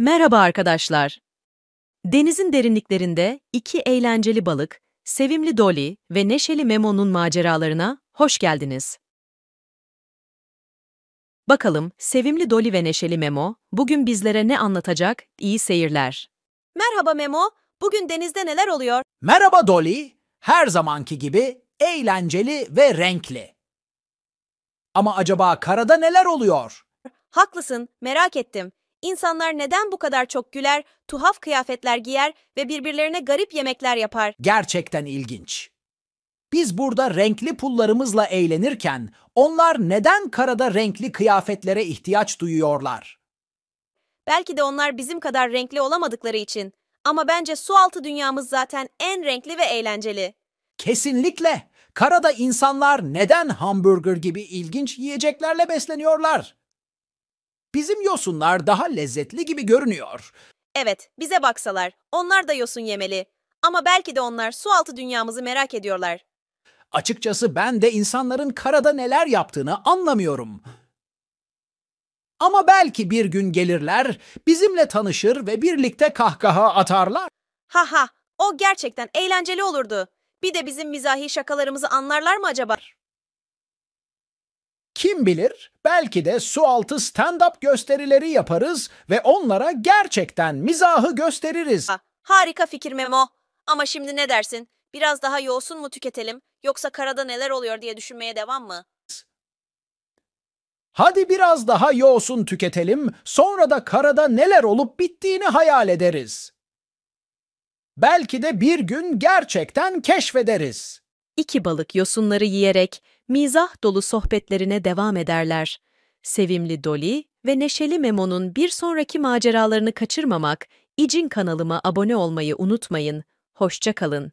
Merhaba arkadaşlar. Denizin derinliklerinde iki eğlenceli balık, sevimli Dolly ve neşeli Memo'nun maceralarına hoş geldiniz. Bakalım sevimli Dolly ve neşeli Memo bugün bizlere ne anlatacak? İyi seyirler. Merhaba Memo. Bugün denizde neler oluyor? Merhaba Dolly. Her zamanki gibi eğlenceli ve renkli. Ama acaba karada neler oluyor? Haklısın, merak ettim. İnsanlar neden bu kadar çok güler, tuhaf kıyafetler giyer ve birbirlerine garip yemekler yapar? Gerçekten ilginç. Biz burada renkli pullarımızla eğlenirken onlar neden karada renkli kıyafetlere ihtiyaç duyuyorlar? Belki de onlar bizim kadar renkli olamadıkları için. Ama bence sualtı dünyamız zaten en renkli ve eğlenceli. Kesinlikle. Karada insanlar neden hamburger gibi ilginç yiyeceklerle besleniyorlar? Bizim yosunlar daha lezzetli gibi görünüyor. Evet, bize baksalar, onlar da yosun yemeli. Ama belki de onlar sualtı dünyamızı merak ediyorlar. Açıkçası ben de insanların karada neler yaptığını anlamıyorum. Ama belki bir gün gelirler, bizimle tanışır ve birlikte kahkaha atarlar. Ha ha, o gerçekten eğlenceli olurdu. Bir de bizim mizahi şakalarımızı anlarlar mı acaba? Kim bilir, belki de sualtı stand-up gösterileri yaparız ve onlara gerçekten mizahı gösteririz. Ha, harika fikir Memo. Ama şimdi ne dersin? Biraz daha yoğsun mu tüketelim yoksa karada neler oluyor diye düşünmeye devam mı? Hadi biraz daha yoğsun tüketelim, sonra da karada neler olup bittiğini hayal ederiz. Belki de bir gün gerçekten keşfederiz. İki balık yosunları yiyerek mizah dolu sohbetlerine devam ederler. Sevimli Dolly ve neşeli Memo'nun bir sonraki maceralarını kaçırmamak, İcin kanalıma abone olmayı unutmayın. Hoşça kalın.